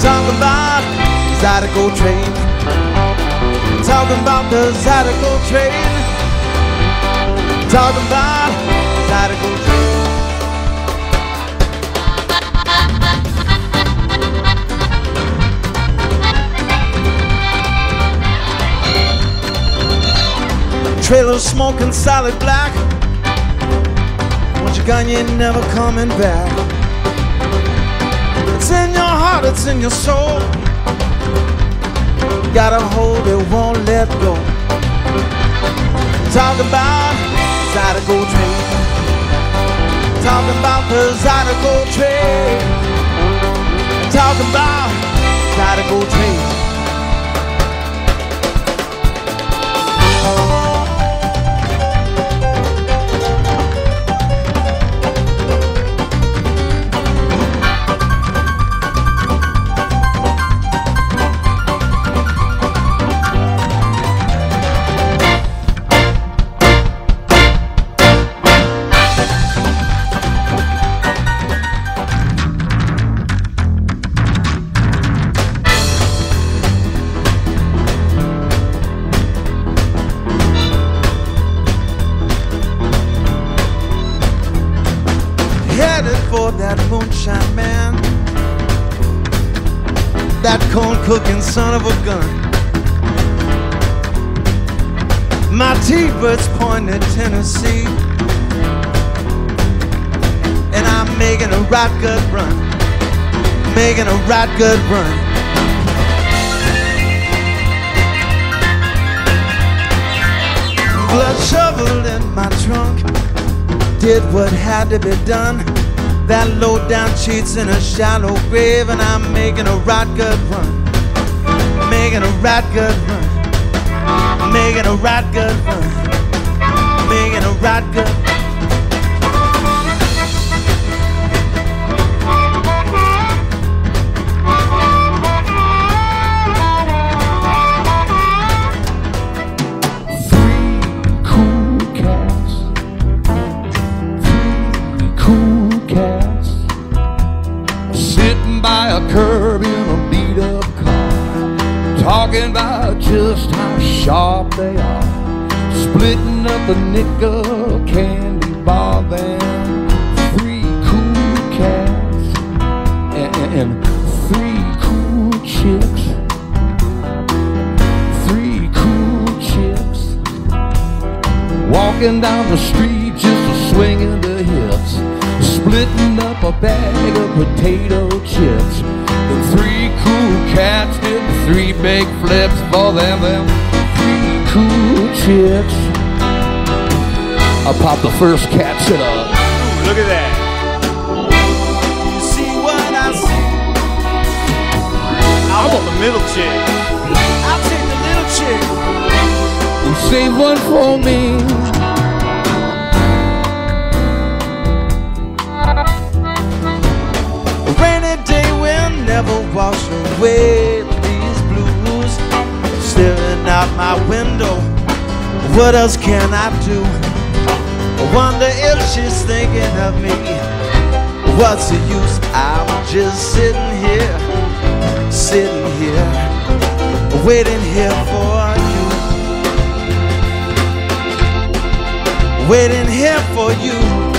Talking about Zydeco train. Talking about the Zydeco train. Talking about Zydeco train. Trailer smoking solid black. Once you're gone, you're never coming back. It's in your heart, it's in your soul. Got a hold, it won't let go. Talk about Zydeco train. Talk about the Zydeco train. Talk about Zydeco train. Cooking son of a gun. My T-birds point at Tennessee. And I'm making a right good run. Making a right good run. Blood shovel in my trunk did what had to be done. That low down cheats in a shallow grave, and I'm making a right good run. Making a right good run. Making a right good run. Making a right good. cool cats. Three cool cats. Sitting by a curb Talking about just how sharp they are. Splitting up a nickel candy bar then. Three cool cats. And, and- three cool chicks. Three cool chicks. Walking down the street just swinging the hips, splitting up a bag of potato chips. The three cool cats three big flips for them, them three cool chicks. I popped the first cat shit up. Look at that. You see what I see? I want the middle chick. I'll take the little chick. Save one for me. A rainy day will never wash away my window, what else can I do? I wonder if she's thinking of me. What's the use? I'm just sitting here, sitting here, waiting here for you. Waiting here for you.